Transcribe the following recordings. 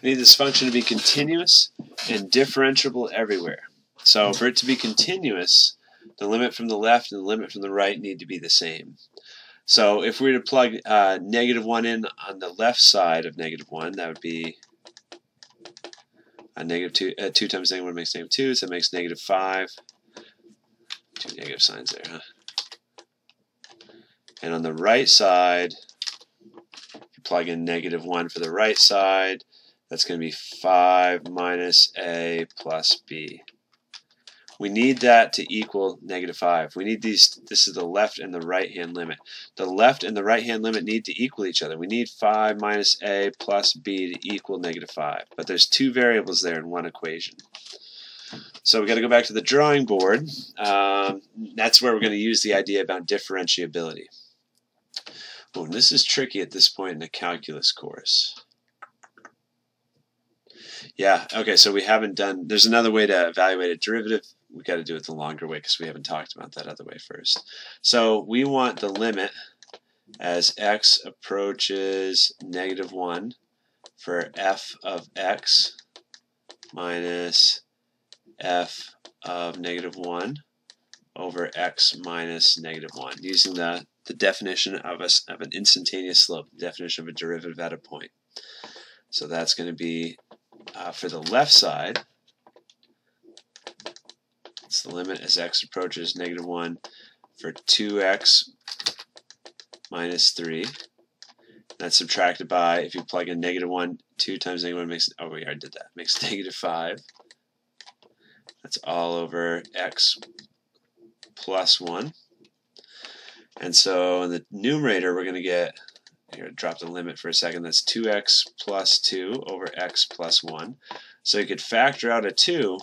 We need this function to be continuous and differentiable everywhere. So for it to be continuous, the limit from the left and the limit from the right need to be the same. So if we were to plug uh, negative 1 in on the left side of negative 1, that would be a negative 2, uh, 2 times negative 1 makes negative 2, so it makes negative 5. Two negative signs there, huh? And on the right side, you plug in negative 1 for the right side, that's going to be 5 minus a plus b. We need that to equal negative 5. We need these, this is the left and the right hand limit. The left and the right hand limit need to equal each other. We need 5 minus a plus b to equal negative 5. But there's two variables there in one equation. So we've got to go back to the drawing board. Um, that's where we're going to use the idea about differentiability. Oh, and this is tricky at this point in a calculus course. Yeah, okay, so we haven't done, there's another way to evaluate a derivative. we got to do it the longer way because we haven't talked about that other way first. So we want the limit as x approaches negative 1 for f of x minus f of negative 1 over x minus negative 1 using the, the definition of, a, of an instantaneous slope, the definition of a derivative at a point. So that's going to be uh, for the left side, it's the limit as x approaches negative 1 for 2x minus 3. That's subtracted by, if you plug in negative 1, 2 times negative 1 makes, oh we already did that, makes negative 5. That's all over x plus 1. And so in the numerator we're going to get here, drop the limit for a second. That's 2x plus 2 over x plus 1. So you could factor out a 2,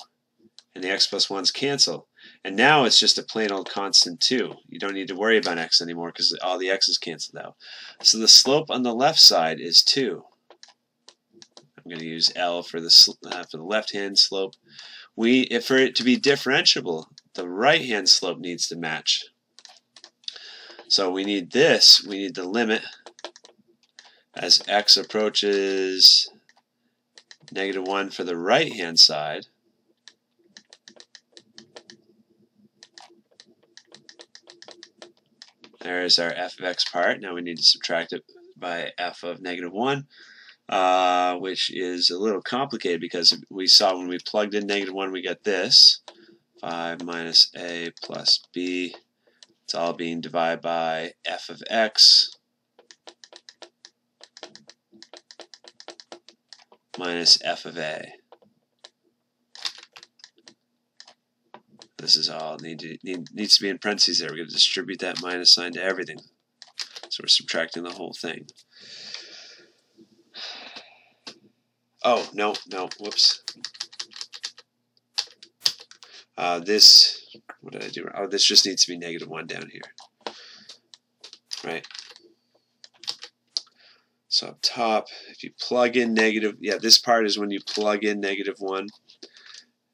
and the x plus 1's cancel. And now it's just a plain old constant 2. You don't need to worry about x anymore because all the x's canceled out. So the slope on the left side is 2. I'm going to use L for the, uh, for the left-hand slope. We, if for it to be differentiable, the right-hand slope needs to match. So we need this, we need the limit as x approaches negative 1 for the right hand side, there's our f of x part. Now we need to subtract it by f of negative 1, uh, which is a little complicated because we saw when we plugged in negative 1 we get this, 5 minus a plus b. It's all being divided by f of x minus f of a. This is all need to, need, needs to be in parentheses there. We're going to distribute that minus sign to everything. So we're subtracting the whole thing. Oh, no, no, whoops. Uh, this, what did I do? Oh, this just needs to be negative 1 down here. Right? Up top, if you plug in negative, yeah, this part is when you plug in negative 1.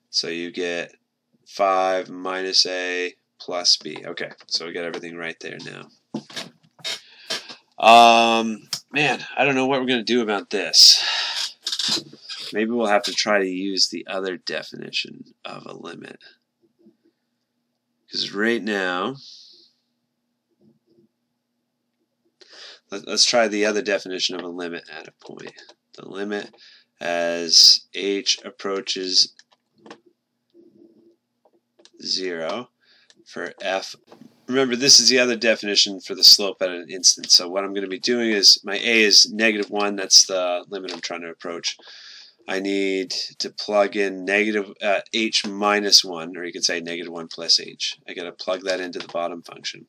So you get 5 minus a plus b. Okay, so we got everything right there now. Um, man, I don't know what we're going to do about this. Maybe we'll have to try to use the other definition of a limit. Because right now, Let's try the other definition of a limit at a point. The limit as h approaches 0 for f. Remember, this is the other definition for the slope at an instant. So what I'm going to be doing is my a is negative 1. That's the limit I'm trying to approach. I need to plug in negative uh, h minus 1, or you could say negative 1 plus h. I got to plug that into the bottom function.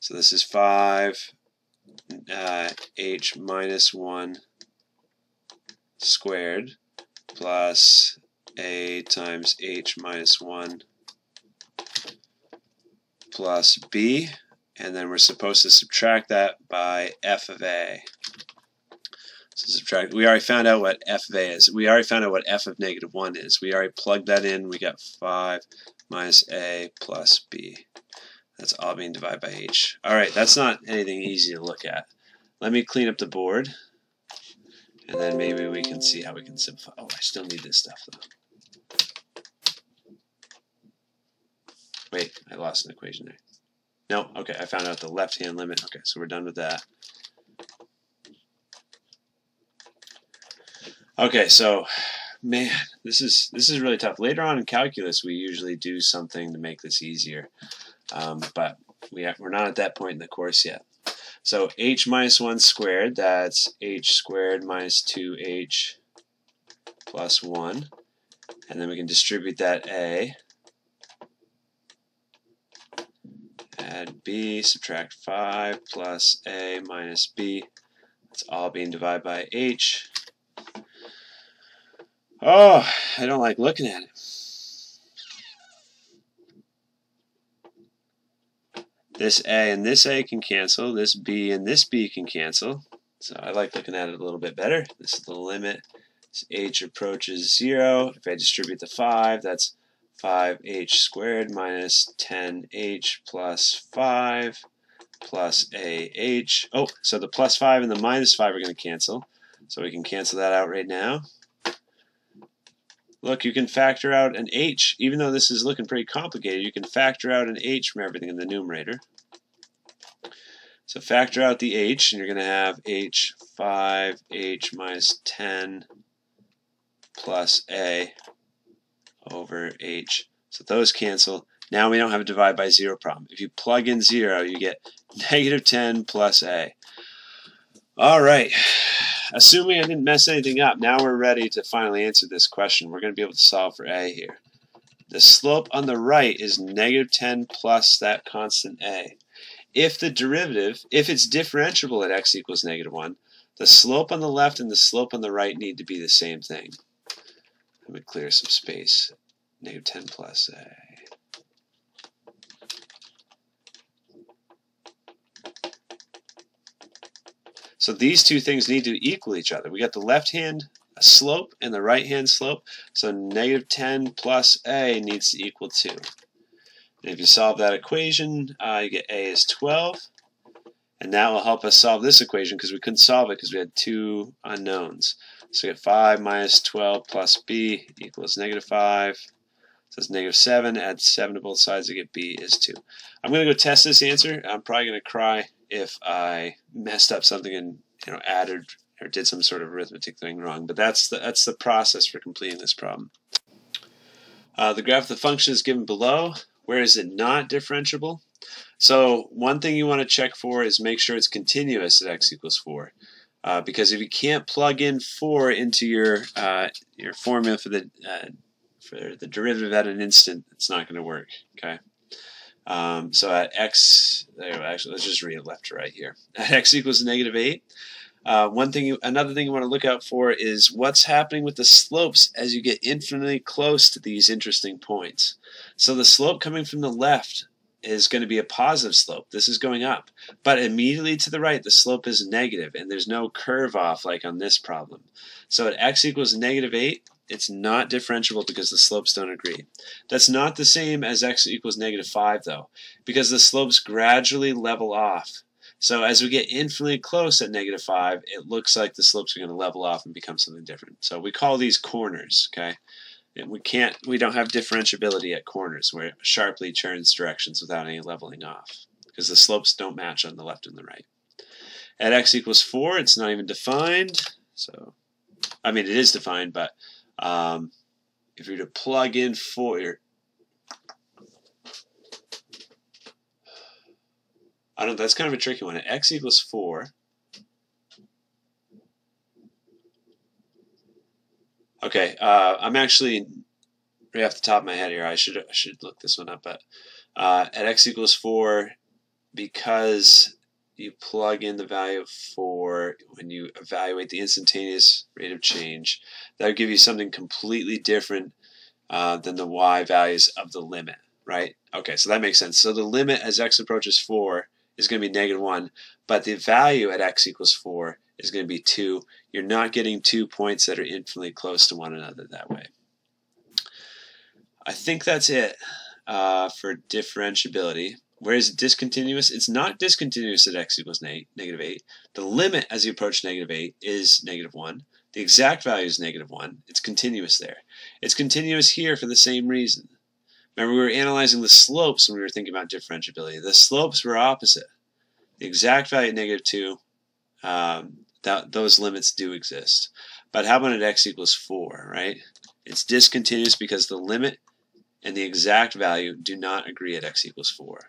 So this is 5 uh, h minus 1 squared plus a times h minus 1 plus b and then we're supposed to subtract that by f of a. So subtract. We already found out what f of a is. We already found out what f of negative 1 is. We already plugged that in. We got 5 minus a plus b. That's all being divided by h. All right, that's not anything easy to look at. Let me clean up the board. And then maybe we can see how we can simplify. Oh, I still need this stuff though. Wait, I lost an equation there. No, okay, I found out the left-hand limit. Okay, so we're done with that. Okay, so man, this is this is really tough. Later on in calculus, we usually do something to make this easier, um, but we have, we're not at that point in the course yet. So h minus 1 squared, that's h squared minus 2h plus 1. And then we can distribute that a. Add b, subtract 5 plus a minus b. It's all being divided by h. Oh, I don't like looking at it. This A and this A can cancel. This B and this B can cancel. So I like looking at it a little bit better. This is the limit. As h approaches 0. If I distribute the 5, that's 5h squared minus 10h plus 5 plus ah. Oh, so the plus 5 and the minus 5 are going to cancel. So we can cancel that out right now. Look, you can factor out an h. Even though this is looking pretty complicated, you can factor out an h from everything in the numerator. So factor out the h, and you're going to have h 5h minus 10 plus a over h. So those cancel. Now we don't have a divide by 0 problem. If you plug in 0, you get negative 10 plus a. All right. Assuming I didn't mess anything up, now we're ready to finally answer this question. We're going to be able to solve for a here. The slope on the right is negative 10 plus that constant a. If the derivative, if it's differentiable at x equals negative 1, the slope on the left and the slope on the right need to be the same thing. Let me clear some space. Negative 10 plus a. So these two things need to equal each other. We got the left hand slope and the right hand slope. So negative 10 plus a needs to equal 2. And if you solve that equation, uh, you get a is 12. And that will help us solve this equation because we couldn't solve it because we had two unknowns. So we get 5 minus 12 plus b equals negative 5. So it's negative 7. Add 7 to both sides to get b is 2. I'm going to go test this answer. I'm probably going to cry if I messed up something and you know added or did some sort of arithmetic thing wrong. But that's the, that's the process for completing this problem. Uh, the graph of the function is given below. Where is it not differentiable? So one thing you want to check for is make sure it's continuous at x equals 4. Uh, because if you can't plug in 4 into your uh, your formula for the uh, for the derivative at an instant, it's not going to work. Okay. Um, so at x, actually, let's just read it left to right here. At x equals negative 8, uh, one thing, another thing you want to look out for is what's happening with the slopes as you get infinitely close to these interesting points. So the slope coming from the left is going to be a positive slope. This is going up. But immediately to the right, the slope is negative, and there's no curve off like on this problem. So at x equals negative 8, it's not differentiable because the slopes don't agree. That's not the same as x equals negative 5, though, because the slopes gradually level off. So as we get infinitely close at negative 5, it looks like the slopes are going to level off and become something different. So we call these corners, okay? And we can't, we don't have differentiability at corners where it sharply turns directions without any leveling off because the slopes don't match on the left and the right. At x equals 4, it's not even defined. So, I mean, it is defined, but um, if you're to plug in 4, I don't, that's kind of a tricky one. At x equals 4, Okay, uh, I'm actually right off the top of my head here. I should I should look this one up, but uh, at x equals four, because you plug in the value of four when you evaluate the instantaneous rate of change, that would give you something completely different uh, than the y values of the limit, right? Okay, so that makes sense. So the limit as x approaches four is going to be negative one, but the value at x equals four is going to be 2. You're not getting two points that are infinitely close to one another that way. I think that's it uh, for differentiability. Where is it discontinuous? It's not discontinuous at x equals negative 8. The limit as you approach negative 8 is negative 1. The exact value is negative 1. It's continuous there. It's continuous here for the same reason. Remember, we were analyzing the slopes when we were thinking about differentiability. The slopes were opposite. The exact value negative 2, um, that, those limits do exist. But how about at x equals 4, right? It's discontinuous because the limit and the exact value do not agree at x equals 4.